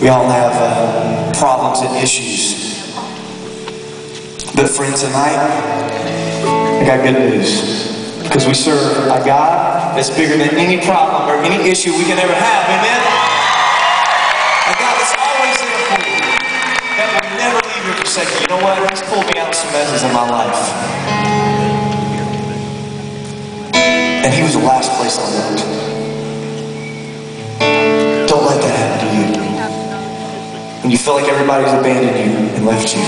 We all have uh, problems and issues. But friends, tonight, I got good news. Because we serve a God that's bigger than any problem or any issue we can ever have. Amen? A God that's always there for you. That will never leave you or forsake you. You know what? He's pulled me out of some messes in my life. And he was the last place I looked. When you feel like everybody's abandoned you and left you,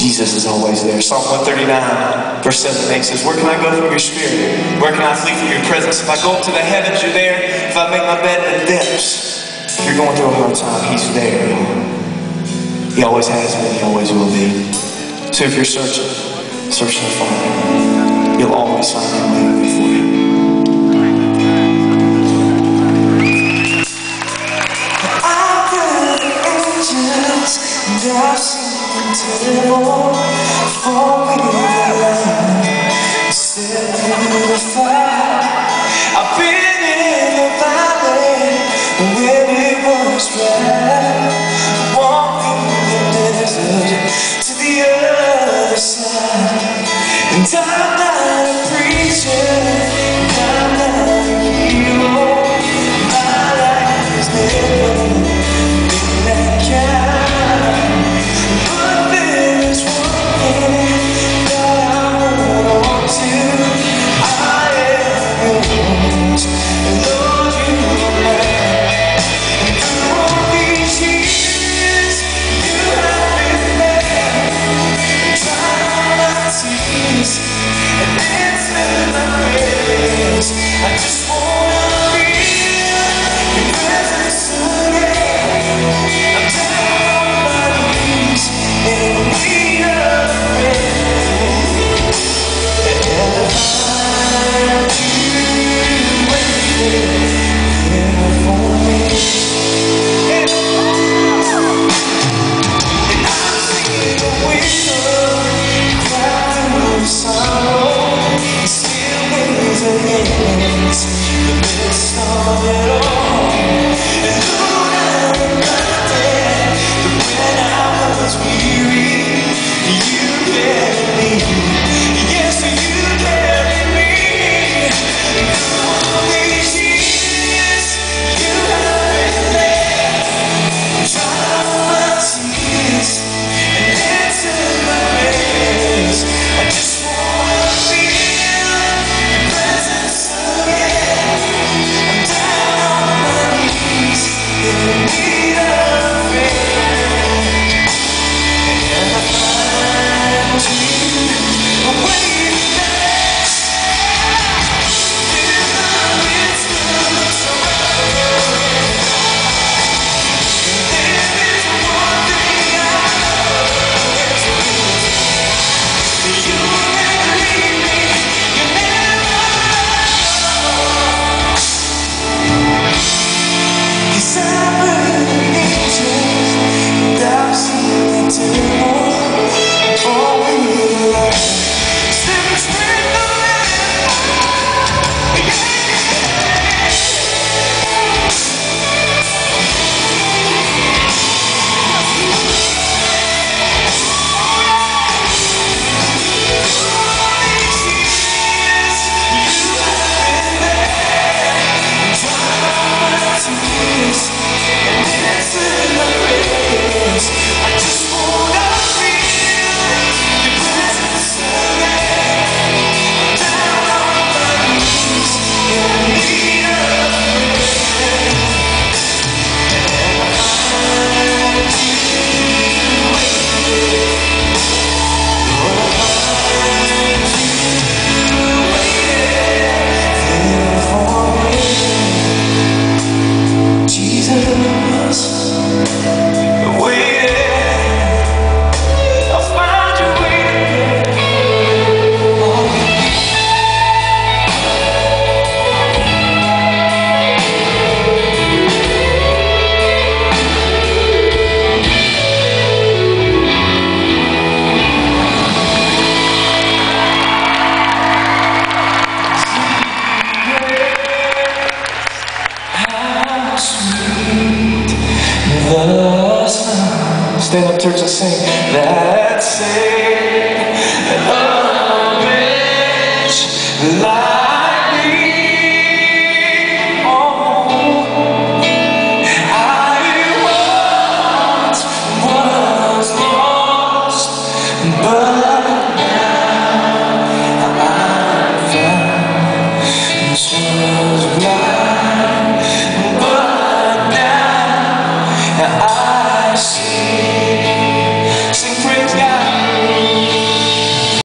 Jesus is always there. Psalm 139, verse 7 8 says, Where can I go from your spirit? Where can I flee from your presence? If I go up to the heavens, you're there. If I make my bed in the depths, if you're going through a hard time, he's there. He always has been, he always will be. So if you're searching, search the Father. You'll always find him seen terrible for me the fire. I've been in the valley it was the desert to the other side. And I'm in Stand up, church, and sing. That a wretch like